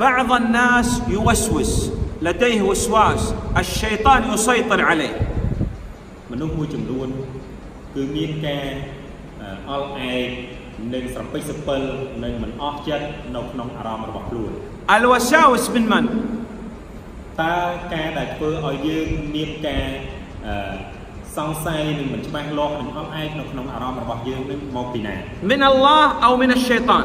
بعض الناس يوسوس لديه وسواس الشيطان يسيطر عليه មនុស្សមួយចំនួនគឺមានការអល់ឯកនិងស្រពេចស្រពិលនិងមិនអស់ចិត្តនៅក្នុងអារម្មណ៍របស់ខ្លួន الوساوس من من តើការដែលធ្វើឲ្យយើងមានការអឺសង្ស័យនិងមិនច្បាស់លាស់និងអត់ឯកនៅក្នុងអារម្មណ៍របស់យើងនឹងមកពីណា من الله أو من الشيطان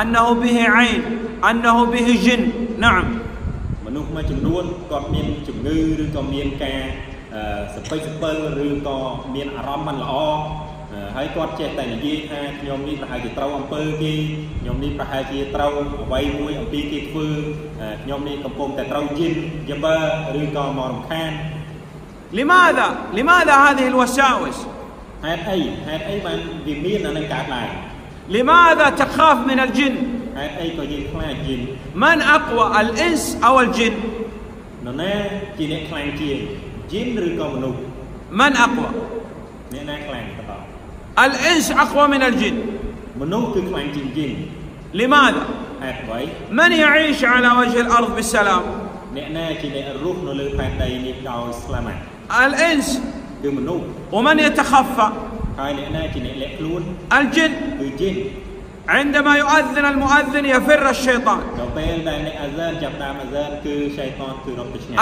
أنه به عين أنه به جن نعم មនុស្សមួយចំនួនគាត់មានជំងឺឬក៏មានការអឺសពេចសពិលឬក៏មានអារម្មណ៍មិនល្អអឺហើយគាត់ចេះតែនិយាយថាខ្ញុំនេះប្រហែលជាត្រូវអំពើគេខ្ញុំនេះប្រហែលជាត្រូវអ្វីមួយអំពីគេធ្វើអឺខ្ញុំនេះកំពុងតែត្រូវយិនយបឬក៏មករំខាន لماذا لماذا هذه الوساوس ហេតុអីហេតុអីបានវាមានអានឹងកើតឡើង لماذا تخاف من الجن ហេតុអីក៏យើងខ្លាចយិន من أقوى الإنس أو الجن នរណាជាអ្នកខ្លាំងជាងយិនឬក៏មនុស្ស من أقوى អ្នកណាខ្លាំងបន្ត الإنس أقوى من الجن មនុស្សគឺខ្លាំងជាងយិន لماذا ហេតុអ្វី من يعيش على وجه الأرض بالسلام អ្នកណាជាអ្នករស់នៅលើផែនដីនេះដោយស្លាមាត់ الإنس គឺមនុស្ស ومن يتخفى الجن. عندما يؤذن المؤذن يفر الشيطان.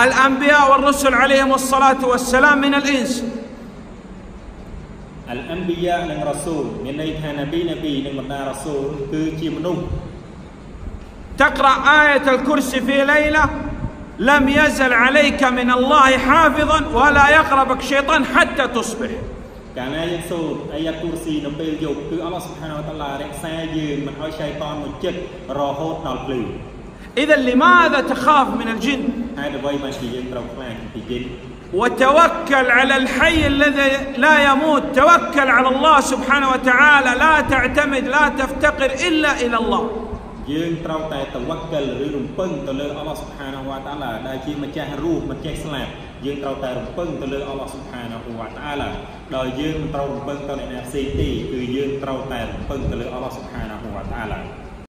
الأنبياء والرسل عليهم الصلاة والسلام من الإنس. الأنبياء من رسول من نيتها نبي نبي من رسول كي تقرأ آية الكرسي في ليلة. لم يزل عليك من الله حافظا ولا يقربك شيطان حتى تصبح. កាលណាយើងសូត្រអាយ៉ាទូរស៊ីនៅពេលយប់គឺអល់ឡោះសុបហានវតាឡារក្សាយើងមិនឲ្យឆៃតានមកចិត្តរហូតដល់ភ្លឺ إذا لماذا تخاف من الجن ហើយអ្វីបានជាយើងត្រូវខ្លាចពីយិន وتوكل على الحي الذي لا يموت توكل على الله سبحانه وتعالى لا تعتمد لا تفتقر إلا إلى الله យើងត្រូវតែតវក្កលឬរំពឹងទៅលើអល់ឡោះសុបហានវតាឡាដែលជាម្ចាស់រស់មិនចេះស្លាប់ យើងត្រូវតែរំពឹងទៅលើអល់ឡោះសុបហានវតាឡាដោយយើងមិនត្រូវរំពឹងទៅអ្នកណាផ្សេងទេគឺយើងត្រូវតែរំពឹងទៅលើអល់ឡោះសុបហានវតាឡា